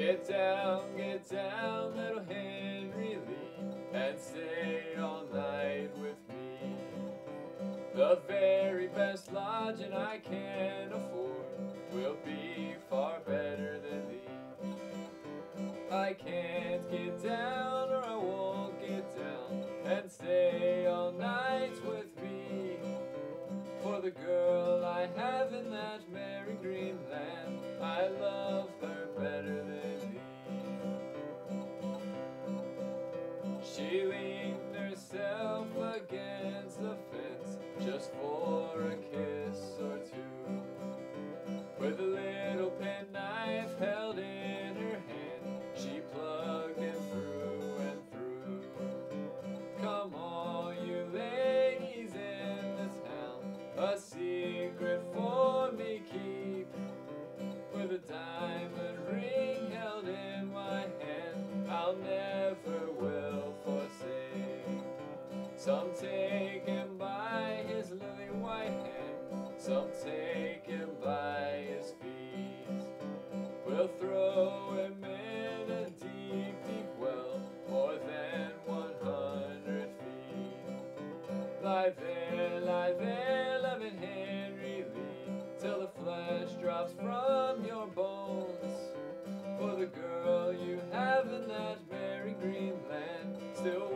Get down, get down, little Henry Lee, and stay all night with me. The very best lodging I can afford will be far better than thee. I can't get down or I won't get down and stay all night with me. For the girl I have in that merry green land, I love She leaned herself against the fence just for a kiss Some take him by his lily white hand, some take him by his feet. We'll throw him in a deep, deep well, more than one hundred feet. Lie there, lie there, loving Henry Lee, till the flesh drops from your bones. For the girl you have in that merry green land still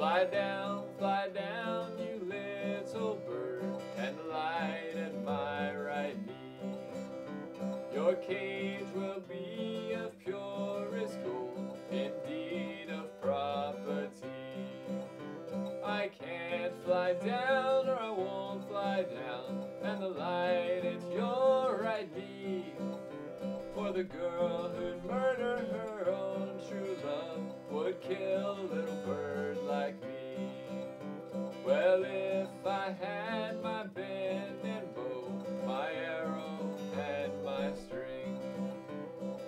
Fly down, fly down, you little bird, and light at my right knee. Your cage will be of purest gold, indeed of property. I can't fly down, or I won't fly down, and the light at your right knee. For the girl who'd murder her own true love would kill little bird. Well, if I had my bin and bow, my arrow and my string,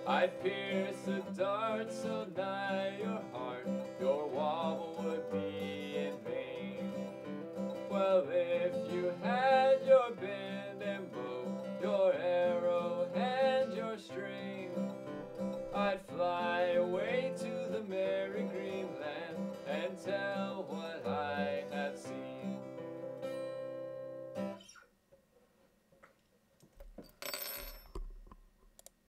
I'd pierce a dart so nigh your heart, your wobble would be in vain. Well, if you had your bin and bow, your arrow and your string, I'd fly.